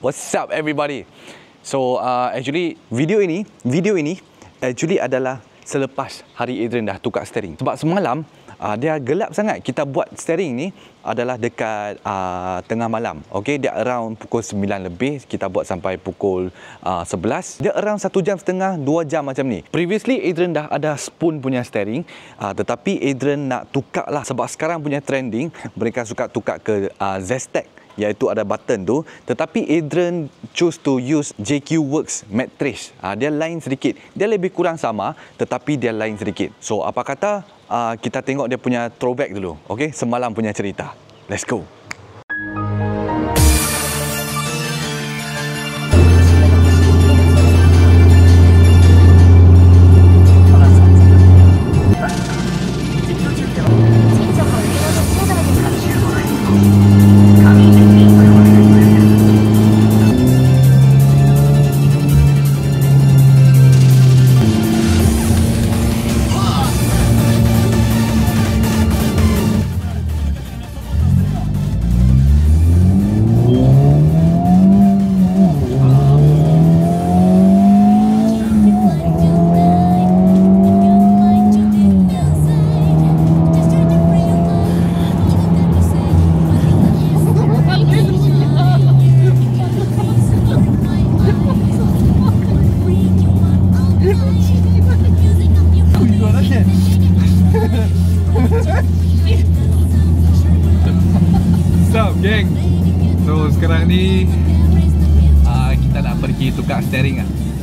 What's up everybody? So uh, actually video ini, video ini actually adalah selepas hari Adrian dah tukar steering. Sebab semalam uh, dia gelap sangat. Kita buat steering ni adalah dekat uh, tengah malam. Okay, dia around pukul 9 lebih. Kita buat sampai pukul uh, 11. Dia around 1 jam setengah, 2 jam macam ni. Previously Adrian dah ada spoon punya steering. Uh, tetapi Adrian nak tukar lah. Sebab sekarang punya trending, mereka suka tukar ke uh, Zestec iaitu ada button tu. Tetapi Adrian choose to use JQ Works mattress uh, dia lain sedikit. Dia lebih kurang sama tetapi dia lain sedikit. So apa kata? Uh, kita tengok dia punya throwback dulu. Okey? Semalam punya cerita. Let's go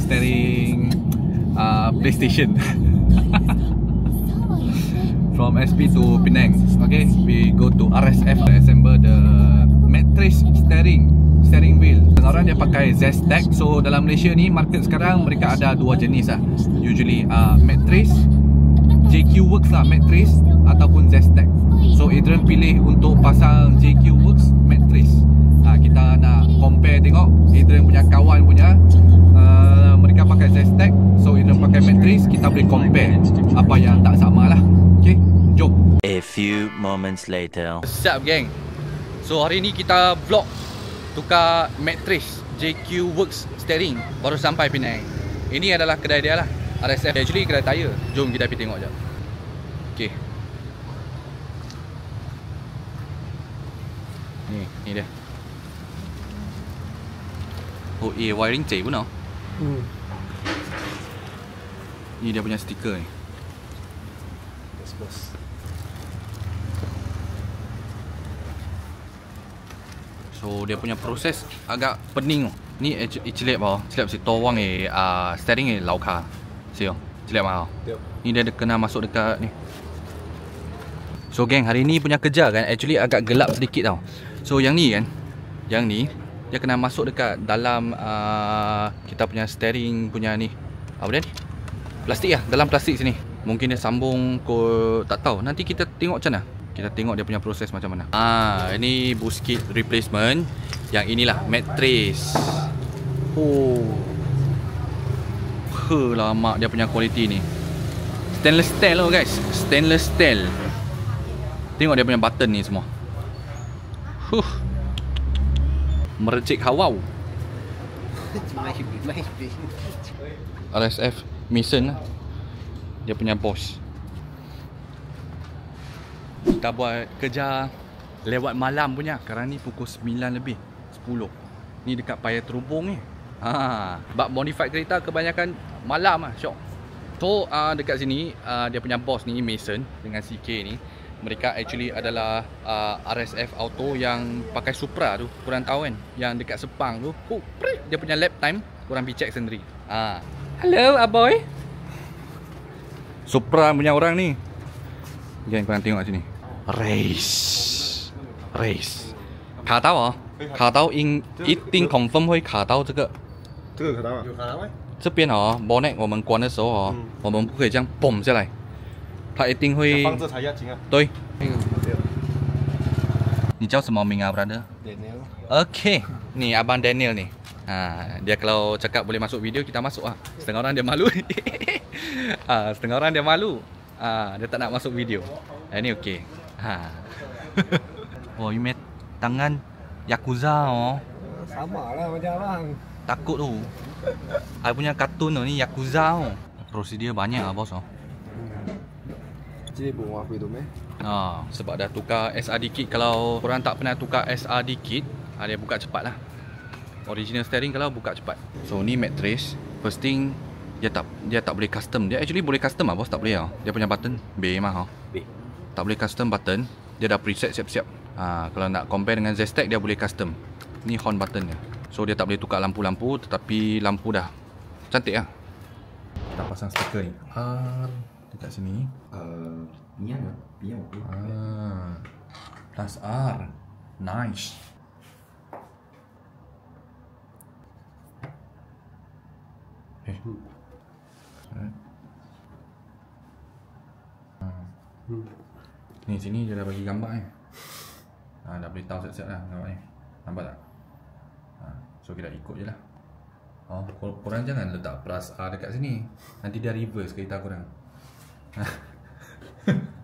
Steering uh, Playstation. From SP to Penang. Okay We go to RSF Assemble the Mattress steering Steering wheel. Orang dia pakai Zestec So dalam Malaysia ni Market sekarang Mereka ada dua jenis lah. Usually uh, Mattress JQ Works lah mattress Ataupun Zestec So Adrian pilih untuk pasang JQ Works mattress. Ha, Kita nak compare tengok. Adrian punya kawan punya uh, Mereka pakai Zestec So Adrian pakai mattress Kita boleh compare Apa yang tak sama lah. Okay, jom. A few moments later. Siap geng. So hari ni kita vlog Tukar mattress JQ Works steering Baru sampai Penang. Ini adalah kedai dia lah RSF Actually kedai tayar Jom kita pergi tengok jap. Okay. Ni, ni dia. Oh eh wiring cek pun tau. Hmm. Ni dia punya stiker ni Yes, bos. So dia punya proses agak pening. Ni actually apa? Silap si towang eh uh, steering eh lauka. Sio. Silap apa? Tengok. Ni dia kena masuk dekat ni. So geng hari ni punya kerja kan actually agak gelap sedikit tau. So yang ni kan. Yang ni dia kena masuk dekat dalam uh, kita punya steering punya ni. Apa dia ni? Plastik lah, dalam plastik sini. Mungkin dia sambung ke tak tahu. Nanti kita tengok macam mana. Kita tengok dia punya proses macam mana. Ah, ini boost kit replacement. Yang inilah mattress. Oh. He lama dia punya kualiti ni. Stainless steel loh guys. Stainless steel. Tengok dia punya button ni semua. Huh. Mercik hawau. RSF Mason lah. Dia punya boss. Kita buat kerja lewat malam punya. Sekarang ni pukul 9 lebih. 10. Ni dekat paya terubung ni. Ha, bab modified kereta kebanyakan malam lah, syok. So, uh, dekat sini uh, dia punya boss ni Mason dengan CK ni. Mereka actually adalah uh, RSF Auto yang pakai Supra tu. Korang tahu kan? Yang dekat Sepang tu. Oh, dia punya lap time. Korang pergi check sendiri. Ha. Hello, aboy. Supra punya orang ni. Jangan korang tengok kat sini. Race. Race. 卡到哦，卡到应一定 confirm 会卡到这个这个可当啊？有可当吗？这边哦，bonnet 我们关的时候哦，嗯我们不可以这样嘣下来，它一定会放这才押金啊。对。对。你叫什么名啊，brother？ Daniel。 Okay, ni abang Daniel ni. Ha, dia kalau cakap boleh masuk video kita masuk ah. Setengah orang dia malu. ha, setengah orang dia malu. Ha, dia tak nak masuk video. Ha, ni okey. Ha. oh, you met tangan yakuza oh. Sama lah macam abang. Takut tu. I punya kartun tu ni Yakuza tu. Prosedur banyak lah bos tu. Jadi pun aku itu meh. Ha, sebab dah tukar SRD kit Kalau korang tak pernah tukar SRD kit ha, Dia buka cepat lah Original steering kalau buka cepat. So ni mattress First thing Dia tak dia tak boleh custom. Dia actually boleh custom lah bos. Tak boleh lah Dia punya button B mah ha. B. Tak boleh custom button. Dia dah preset siap-siap. Ha, Kalau nak compare dengan Z-Stack Dia boleh custom. Ni horn button dia. So dia tak boleh tukar lampu-lampu Tetapi lampu dah. Cantik lah. Kita pasang speaker ni. R Dekat sini. Uh, ni ada aku Ah, plus R. Nice. Eh. Eh. Ah. Ni sini dia dah bagi gambar ni. Ha, dah boleh tahu set-set lah gambar ni. Nampak tak? Ha, so kita ikut je lah. Oh, kor- korang jangan letak plus R dekat sini. Nanti dia reverse kereta korang.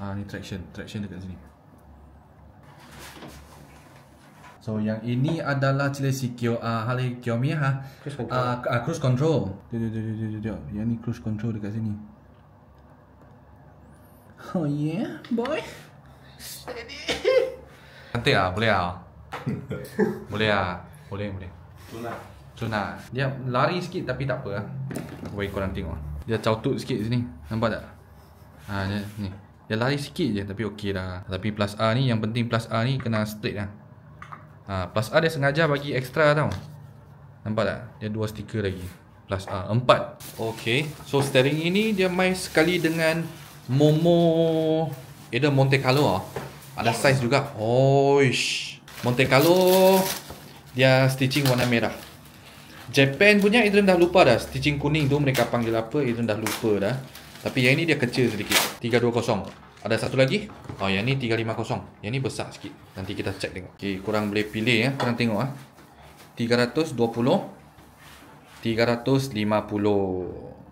Ah ni traction, traction dekat sini. So yang ini adalah cile si Kyo ah Harley Kiyomi ha. Cruise control. Ah uh, cruise control. Tengok tengok. tengok. Yang ni cruise control dekat sini. Oh yeah, boy. Steady. Cantik ah, boleh ah. boleh ah. Boleh boleh. Itulah. Sunat. Dia lari sikit tapi tak apa lah. Aku bagi korang tengok. Dia cautut sikit sini. Nampak tak? Ha, dia, ni. Dia lari sikit je tapi okey dah. Tapi plus R ni yang penting plus R ni kena straight lah. Ha, plus R dia sengaja bagi extra tau. Nampak tak? Dia dua stiker lagi. Plus R. Empat. Okey. So steering ini dia main sekali dengan Momo Ada Monte Carlo ah. Ada size juga. Oish. Monte Carlo dia stitching warna merah. Japan punya Adrian dah lupa dah Stitching kuning tu mereka panggil apa Adrian dah lupa dah Tapi yang ini dia kecil sedikit 320 Ada satu lagi? Oh yang ni 350 Yang ni besar sikit. Nanti kita check tengok. Okay korang boleh pilih ya. Korang tengok ah. 320 350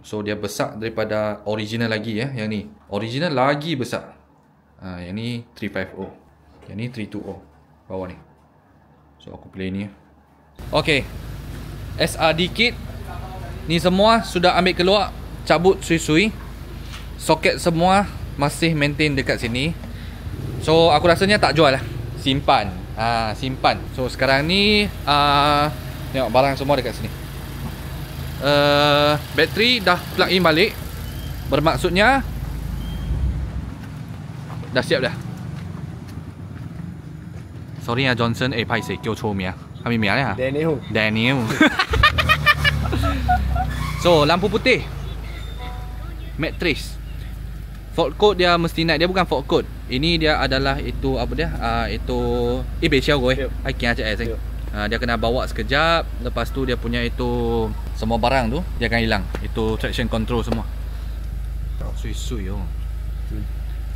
So dia besar daripada original lagi ya Yang ni. Original lagi besar. Ha, Yang ni 350 Yang ni 320 Bawah ni. So aku pilih ni ya. Okay SRD kit. Ni semua sudah ambil keluar. Cabut sui-sui. Soket semua masih maintain dekat sini. So aku rasanya tak jual lah. Simpan. Ah simpan. So sekarang ni uh, tengok barang semua dekat sini. Uh, bateri dah plug in balik. Bermaksudnya Dah siap dah. Sorry ya Johnson. Eh Pai Sekyo Cho Mia ah. Kami Mia lah. Daniel Daniel So lampu putih. Matrix Fault code dia mesti naik. Dia bukan fault code. Ini dia adalah itu apa dia? Uh, itu eh xiao goi. Yup. Ai ai Yup. Uh, dia kena bawa sekejap Lepas tu dia punya itu Semua barang tu Dia akan hilang Itu traction control semua Sui-sui oh.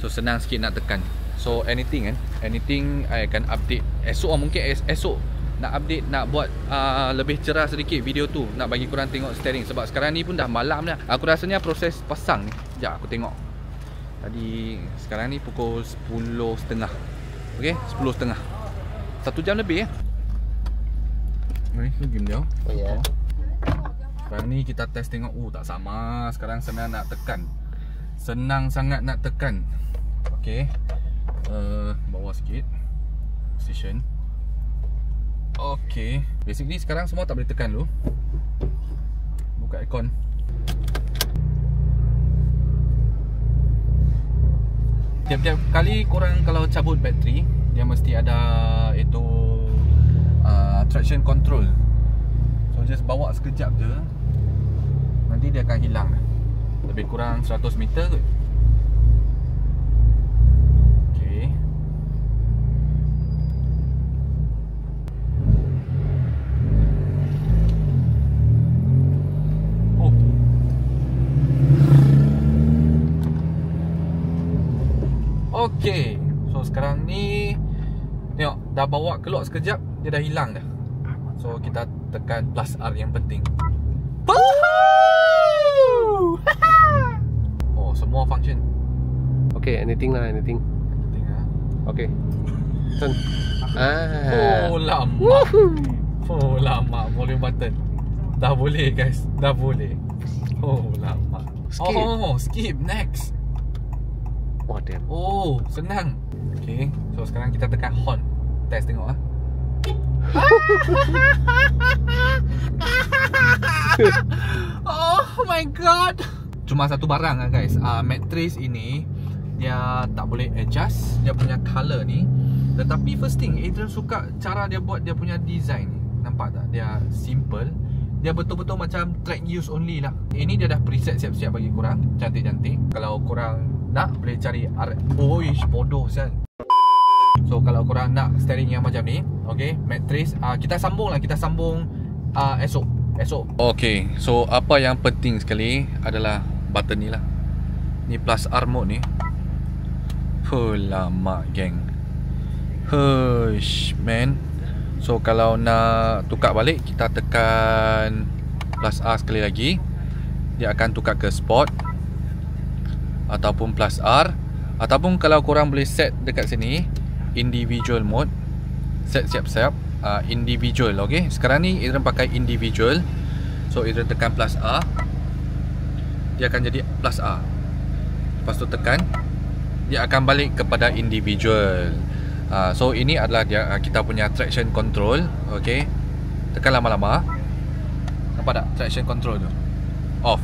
So senang sikit nak tekan So anything kan Anything I akan update Esok lah mungkin es- esok Nak update Nak buat uh, Lebih cerah sedikit video tu Nak bagi korang tengok steering Sebab sekarang ni pun dah malam dah Aku rasanya proses pasang ni Sekejap aku tengok Tadi Sekarang ni pukul 10.30 Okay 10.30 Satu jam lebih ya? Ni game dia Oh ya. sekarang ni kita test tengok Oh tak sama. Sekarang senang nak tekan. Senang sangat nak tekan. Okay uh, Bawah sikit. Position. Okay Basically sekarang semua tak boleh tekan dulu Buka aircon Tiap-tiap kali korang kalau cabut bateri Dia mesti ada itu uh, Traction control. So just bawa sekejap je Nanti dia akan hilang. Lebih kurang 100 meter kot bawa keluar sekejap Dia dah hilang dah So kita tekan plus R yang penting Oh semua function Okay, anything lah, anything. Penting ah. Okay. Ten. Ah. Oh lama. Oh lama volume button. Dah boleh guys, dah boleh. Oh lama. Skip. Oh, skip next. Wah, damn. Oh, senang. Okay, so sekarang kita tekan horn. Test tengok ah. oh my god. Cuma satu barang lah guys. Ah uh, mattress ini dia tak boleh adjust dia punya color ni. Tetapi first thing Adrian suka cara dia buat dia punya design ni. Nampak tak? Dia simple. Dia betul-betul macam track use only lah. Ini dia dah preset siap-siap bagi korang. Cantik-cantik. Kalau korang nak boleh cari R Oish bodoh sial. So kalau korang nak steering yang macam ni Okay Matrix uh, Kita sambung lah Kita sambung uh, Esok Esok Okay So apa yang penting sekali Adalah Button ni lah. Ni plus R mode ni. Lama geng. Hush Man. So kalau nak Tukar balik Kita tekan Plus R sekali lagi. Dia akan tukar ke sport Ataupun plus R. Ataupun kalau korang boleh set dekat sini individual mode. Set siap-siap uh, individual okey. Sekarang ni Adrian pakai individual. So Adrian tekan plus A. Dia akan jadi plus A. Lepas tu tekan. Dia akan balik kepada individual. Uh, so ini adalah dia uh, kita punya traction control okey. Tekan lama-lama. Nampak tak traction control tu? Off.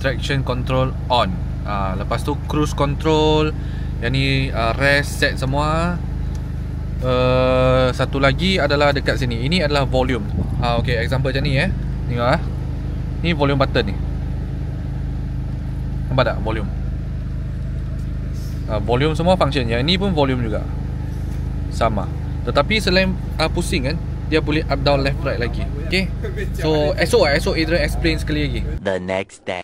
Traction control on. Uh, lepas tu cruise control yang ni uh, rest set semua. Uh, Satu lagi adalah dekat sini. Ini adalah volume. Uh, Okay example macam ni eh. Tengok ah. Ni volume button ni. Nampak tak? Volume. Uh, Volume semua function. Yang ni pun volume juga. Sama. Tetapi selain uh, pusing kan Dia boleh up down left right lagi. Okay? So esok lah Esok Adrian explain sekali lagi. The next day.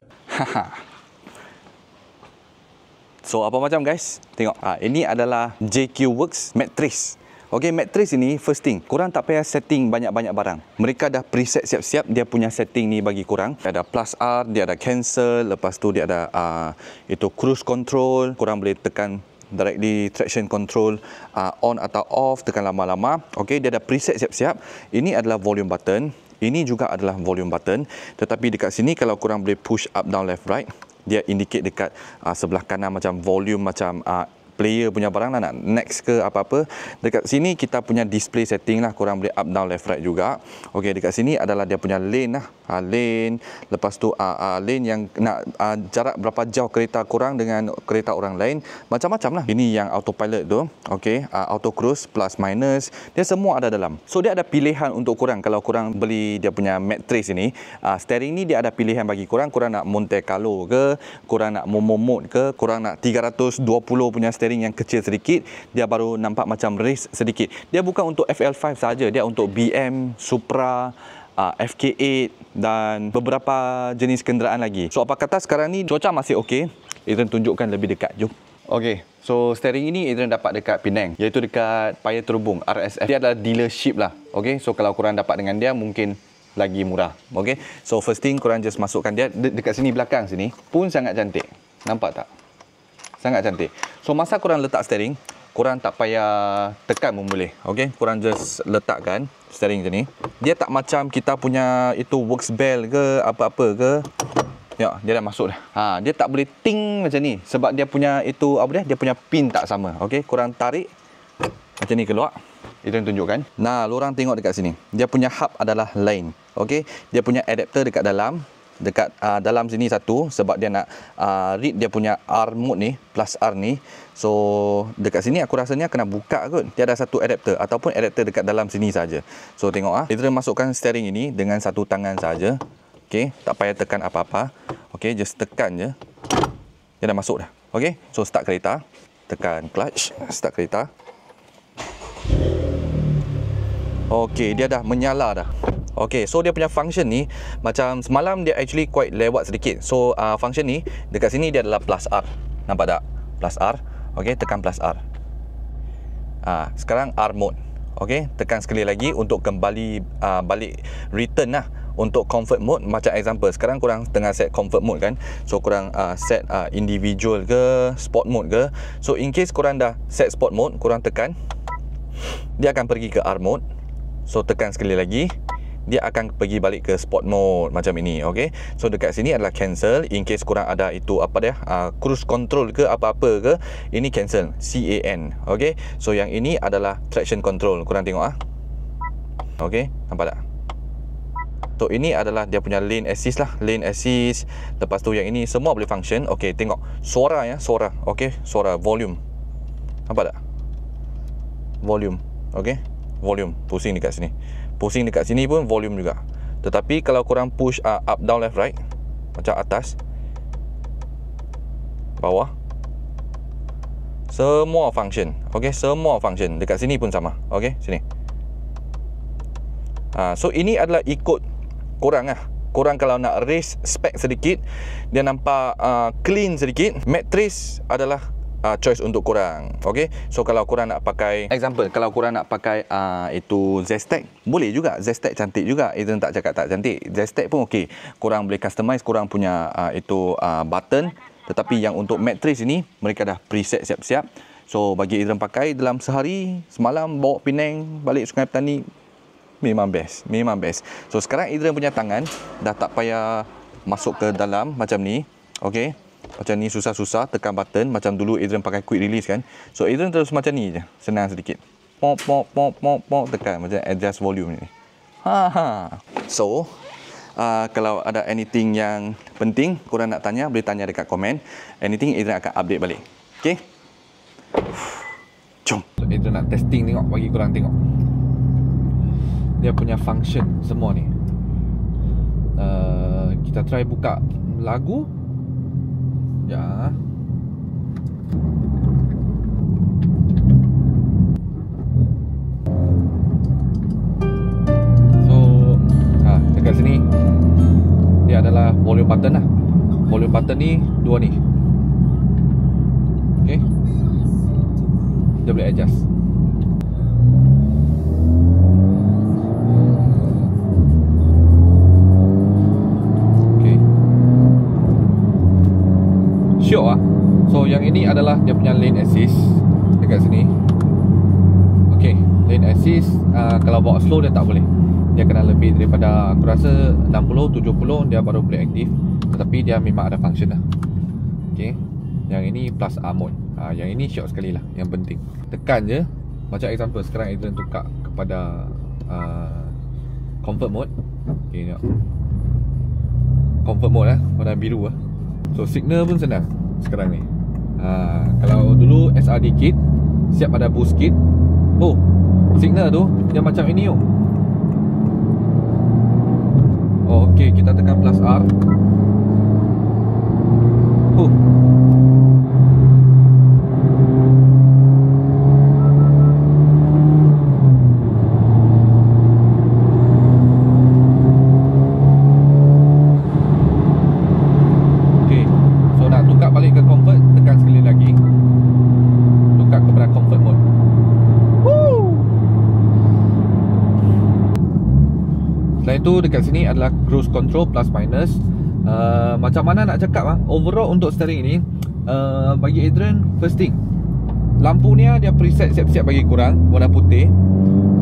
So apa macam guys? Tengok. Ha, ini adalah JQ Works Matrix. Okay, Matrix ini first thing, korang tak payah setting banyak-banyak barang. Mereka dah preset siap-siap dia punya setting ni bagi korang. Dia ada plus R, dia ada cancel, lepas tu dia ada uh, itu cruise control. Korang boleh tekan directly traction control uh, on atau off, tekan lama-lama. Okay, dia ada preset siap-siap. Ini adalah volume button. Ini juga adalah volume button. Tetapi dekat sini kalau korang boleh push up, down, left, right, dia indicate dekat uh, sebelah kanan macam volume macam uh, player punya barang lah nak next ke apa-apa dekat sini kita punya display setting lah korang boleh up down left right juga. Ok dekat sini adalah dia punya lane lah. Uh, lane lepas tu uh, uh, lane yang nak uh, jarak berapa jauh kereta korang dengan kereta orang lain macam-macam lah. Ini yang autopilot tu ok uh, auto cruise plus minus dia semua ada dalam. So dia ada pilihan untuk korang. Kalau korang beli dia punya matrix ini uh, steering ni dia ada pilihan bagi korang. Korang nak Monte Carlo ke korang nak Momo mode ke korang nak 320 punya steering yang kecil sedikit dia baru nampak macam race sedikit dia bukan untuk FL5 saja dia untuk BM Supra uh, FK8 dan beberapa jenis kenderaan lagi so apa kata sekarang ni cuaca masih okey Adrian tunjukkan lebih dekat jom Okey, so steering ini Adrian dapat dekat Penang iaitu dekat Paya Terubung RSF. Dia adalah dealership lah. Okey, so kalau korang dapat dengan dia mungkin lagi murah. Okey. So first thing korang just masukkan dia de- dekat sini belakang sini pun sangat cantik. Nampak tak? Sangat cantik. So masa korang letak steering, korang tak payah tekan pun boleh. Okey, korang just letakkan steering macam ni. Dia tak macam kita punya itu works bell ke apa-apa ke. Ya, dia dah masuk dah. Ha, dia tak boleh ting macam ni sebab dia punya itu apa dia? Dia punya pin tak sama. Okey, korang tarik macam ni keluar. Itu yang tunjukkan. Nah, lu orang tengok dekat sini. Dia punya hub adalah lain. Okey, dia punya adapter dekat dalam dekat uh, dalam sini satu sebab dia nak uh, read dia punya R mode ni plus R ni. So dekat sini aku rasanya kena buka kot. Dia ada satu adapter ataupun adapter dekat dalam sini saja. So tengok ah. Kita masukkan steering ini dengan satu tangan saja. Okey tak payah tekan apa-apa. Okey just tekan je. Dia dah masuk dah. Okey so start kereta. Tekan clutch start kereta. Okey, dia dah menyala dah. Okey, so dia punya function ni macam semalam dia actually quite lewat sedikit. So uh, function ni dekat sini dia adalah plus R. Nampak tak? Plus R. Okey, tekan plus R. Ah, sekarang R mode. Okey, tekan sekali lagi untuk kembali uh, balik return lah untuk comfort mode macam example sekarang kurang tengah set comfort mode kan so kurang uh, set uh, individual ke sport mode ke so in case kurang dah set sport mode kurang tekan dia akan pergi ke R mode so tekan sekali lagi dia akan pergi balik ke sport mode macam ini okey so dekat sini adalah cancel. In case kurang ada itu apa dia uh, cruise control ke apa-apa ke ini cancel. CAN okey so yang ini adalah traction control. Kurang tengok ah. Okey nampak tak? So ini adalah dia punya lane assist lah. Lane assist Lepas tu yang ini semua boleh function. Okay tengok. Suara ya Suara Okay? Suara volume. Nampak tak? Volume Okay? Volume Pusing dekat sini Pusing dekat sini pun volume juga. Tetapi kalau korang push uh, Up down left right Macam atas Bawah Semua function Okay? Semua function Dekat sini pun sama Okay? Sini. Uh, So ini adalah ikut Korang lah. Korang kalau nak raise spec sedikit Dia nampak uh, clean sedikit Matrix adalah uh, choice untuk korang Okay? So kalau korang nak pakai Example Kalau korang nak pakai uh, Itu Z-Stack Boleh juga. Z-Stack cantik juga. Itu tak cakap tak cantik. Z-Stack pun okay. Korang boleh customize Korang punya uh, Itu uh, button. Tetapi yang untuk Matrix ini Mereka dah preset siap-siap. So bagi Adrian pakai Dalam sehari Semalam bawa Penang Balik Sungai Petani Memang best. Memang best. So sekarang Adrian punya tangan Dah tak payah Masuk ke dalam Macam ni. Okay Macam ni susah-susah Tekan button. Macam dulu Adrian pakai quick release kan? So Adrian terus macam ni je. Senang sedikit. Pop pop pop pop pop Tekan. Macam adjust volume ni. Ha, ha. So uh, Kalau ada anything yang penting Korang nak tanya Boleh tanya dekat komen. Anything Adrian akan update balik. Okay? Jom. So, Adrian nak testing tengok Bagi korang tengok. Dia punya function semua ni. Uh, kita try buka lagu ya so ha, dekat sini dia adalah volume button lah volume button ni dua ni. Ok dia boleh adjust syok lah So yang ini adalah dia punya lane assist. Dekat sini. Okay Lane assist uh, Kalau bawa slow dia tak boleh. Dia kena lebih daripada Aku rasa 60-70 dia baru boleh aktif. Tetapi dia memang ada function lah. Okay Yang ini plus R mode uh, Yang ini syok sekali lah Yang penting. Tekan je. Macam example sekarang Adrian tukar kepada uh, Comfort mode. Okay tengok. Comfort mode lah Warna biru lah. So signal pun senang sekarang ni? Ha, Kalau dulu SRD kit Siap ada boost kit. Oh Signal tu Dia macam ini oh. oh okay kita tekan plus R Dekat sini adalah cruise control plus minus. Uh, Macam mana nak cakap ah? Overall untuk steering ni uh, Bagi Adrian first thing Lampu ni ah, dia preset siap-siap bagi kurang Warna putih.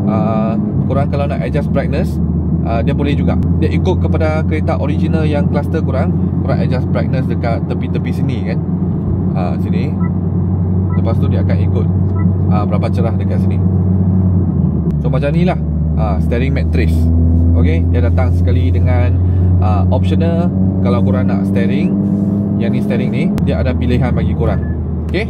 Uh, Kurang kalau nak adjust brightness uh, Dia boleh juga. Dia ikut kepada kereta original yang cluster kurang Kurang adjust brightness dekat tepi-tepi sini kan? Uh, Sini. Lepas tu dia akan ikut uh, Berapa cerah dekat sini. So macam ni lah uh, Steering matrix Okay Dia datang sekali dengan uh, Optional. Kalau korang nak steering Yang ni steering ni Dia ada pilihan bagi korang. Okay